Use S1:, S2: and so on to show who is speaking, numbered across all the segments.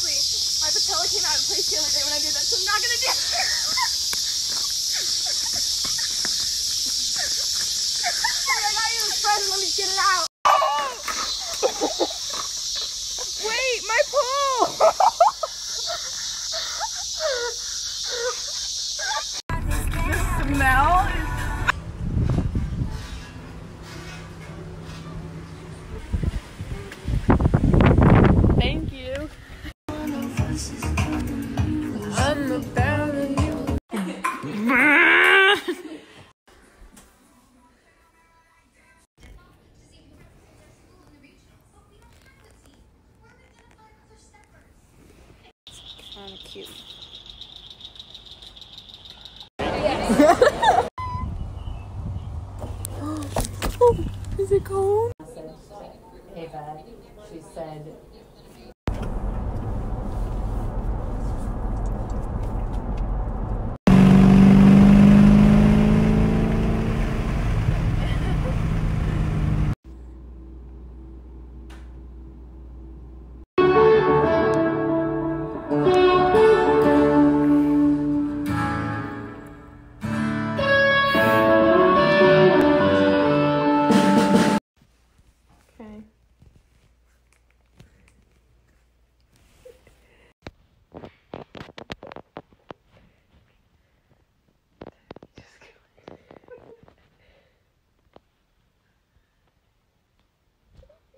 S1: quickly. My patella came out of place the other day when I did that, so I'm not gonna do it. smell cute.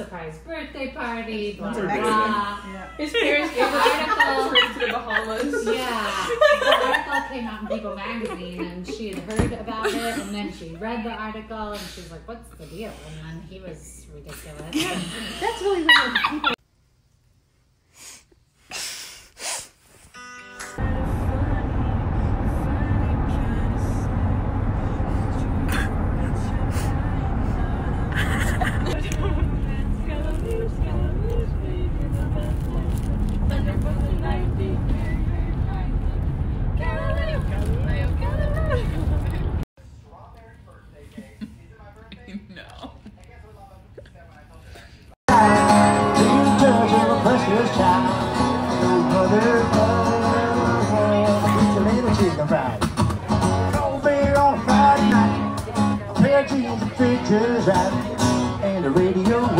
S2: surprise birthday party, blah blah blah.
S3: Yeah.
S2: His parents gave the article.
S1: Trip to the Bahamas.
S2: Yeah, the article came out in People magazine, and she had heard about it, and then she read the article, and she's like, "What's the deal?" And then he was ridiculous.
S3: That's really weird. People
S4: Pictures out and the radio world.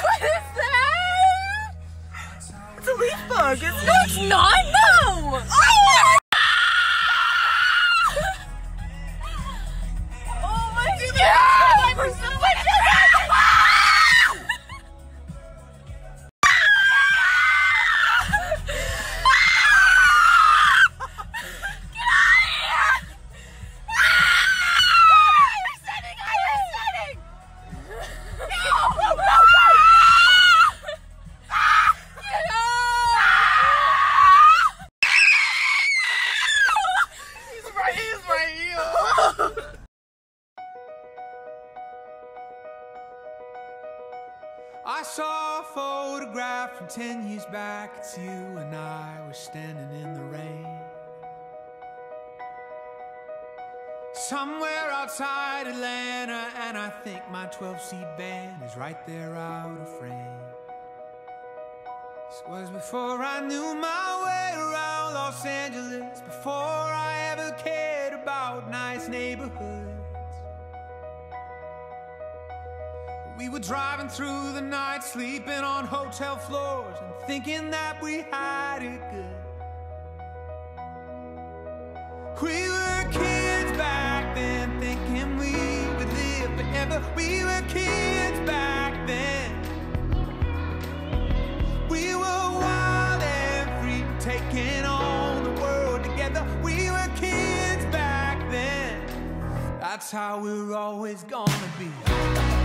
S1: What is that? It's a leaf bug. It's no, it's not.
S5: 10 years back. It's you and I were standing in the rain. Somewhere outside Atlanta, and I think my 12 seat van is right there out of frame. This was before I knew my way around Los Angeles, before I ever cared about nice neighborhoods. We were driving through the night, sleeping on hotel floors, and thinking that we had it good. We were kids back then, thinking we would live forever. We were kids back then. We were wild and free, taking on the world together. We were kids back then. That's how we're always gonna be.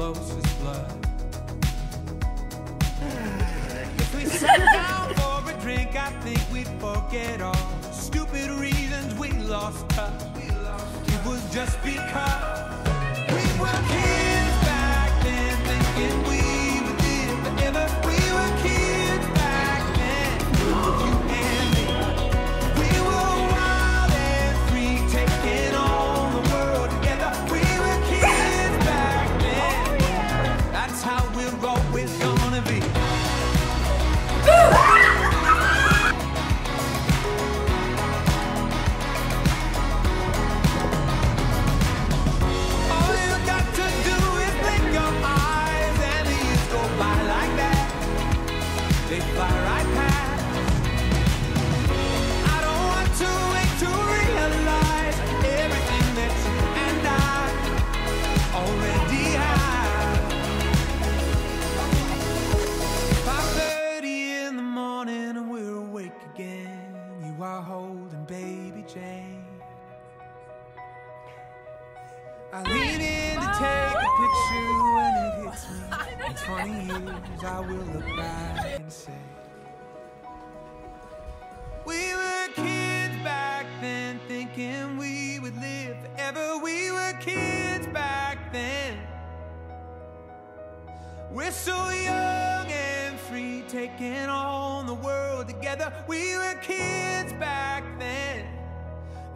S5: Close as blood. If we sat down for a drink, I think we'd forget all stupid reasons we lost touch. It was just because we were kids back then, thinking we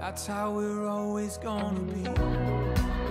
S5: That's how we're always gonna be.